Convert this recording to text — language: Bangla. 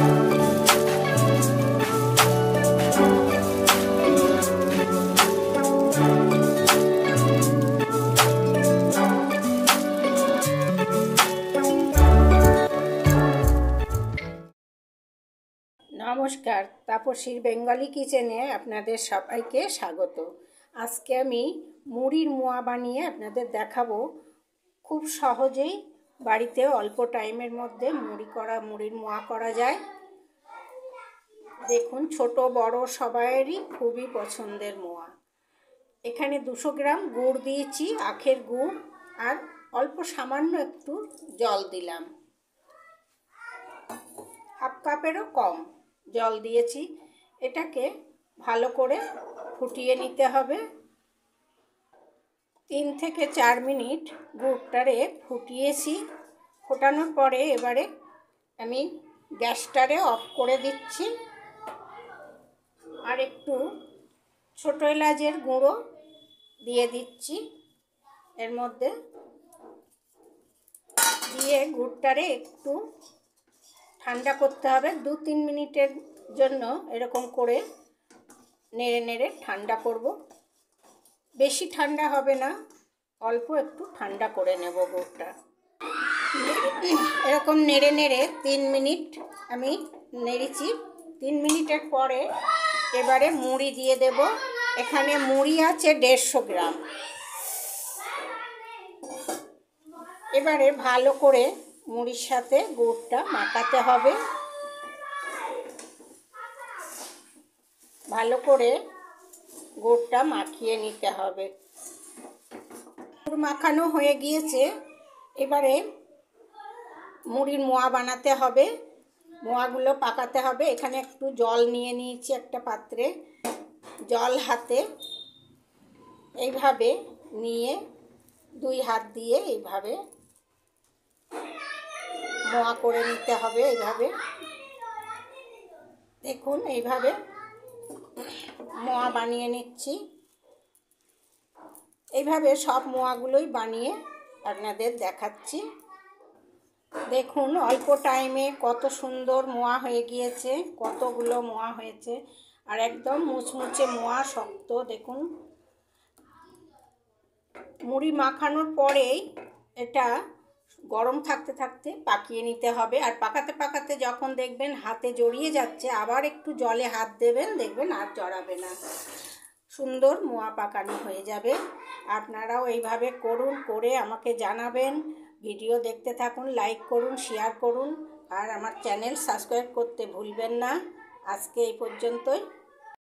নমস্কার, তাপসীর বেঙ্গলি কিচেনে আপনাদের সবাইকে স্বাগত। আজকে আমি মুড়ির মোয়া বানিয়ে আপনাদের দেখাবো খুব সহজেই বাড়িতে অল্প টাইমের মধ্যে মুড়ি করা, মুড়ির মোয়া করা যায়। দেখুন, ছোট, বড় সবাইয়েরই খুবই পছন্দের মোয়া। এখানে দুশো গ্রাম গুড় দিয়েছি, আখের গুড়, আর অল্প সামান্য একটু জল দিলাম। হাফ কাপেরও কম জল দিয়েছি। এটাকে ভালো করে ফুটিয়ে নিতে হবে। তিন থেকে চার মিনিট গুড়টারে ফুটিয়েছি। ফোটানোর পরে এবারে আমি গ্যাসটারে অফ করে দিচ্ছি। আর একটু ছোটো এলাচের গুঁড়ো দিয়ে দিচ্ছি। এর মধ্যে দিয়ে গুড়টারে একটু ঠান্ডা করতে হবে। দু তিন মিনিটের জন্য এরকম করে নেড়ে নেড়ে ঠান্ডা করব। বেশি ঠান্ডা হবে না, অল্প একটু ঠান্ডা করে নেব গুড়টা। এরকম নেড়ে নেড়ে তিন মিনিট আমি নেড়েছি। তিন মিনিটের পরে এবারে মুড়ি দিয়ে দেব। এখানে মুড়ি আছে দেড়শো গ্রাম। এবারে ভালো করে মুড়ির সাথে গুড়টা মাখাতে হবে। ভালো করে গুড়টা মাখিয়ে নিতে হবে। গুড় মাখানো হয়ে গিয়েছে। এবারে মুড়ির মোয়া বানাতে হবে। মোয়াগুলো পাকাতে হবে। এখানে একটু জল নিয়ে নিয়েছি একটা পাত্রে। জল হাতে এইভাবে নিয়ে দুই হাত দিয়ে এইভাবে মোয়া করে নিতে হবে এইভাবে। দেখুন, এইভাবে মোয়া বানিয়ে নিচ্ছি। এইভাবে সব মোয়াগুলোই বানিয়ে আপনাদের দেখাচ্ছি। দেখুন, অল্প টাইমে কত সুন্দর মোয়া হয়ে গিয়েছে, কতগুলো মোয়া হয়েছে। আর একদম মুচমুচে মোয়া শক্ত, দেখুন। মুড়ি মাখানোর পরেই এটা গরম থাকতে থাকতে পাকিয়ে নিতে হবে। আর পাকাতে পাকাতে যখন দেখবেন হাতে জড়িয়ে যাচ্ছে, আবার একটু জলে হাত দেবেন, দেখবেন আর জড়াবে না। সুন্দর মোয়া পাকানো হয়ে যাবে। আপনারাও এইভাবে করুন, করে আমাকে জানাবেন। ভিডিও দেখতে থাকুন, লাইক করুন, শেয়ার করুন। আর আমার চ্যানেল সাবস্ক্রাইব করতে ভুলবেন না। আজকে এই পর্যন্তই।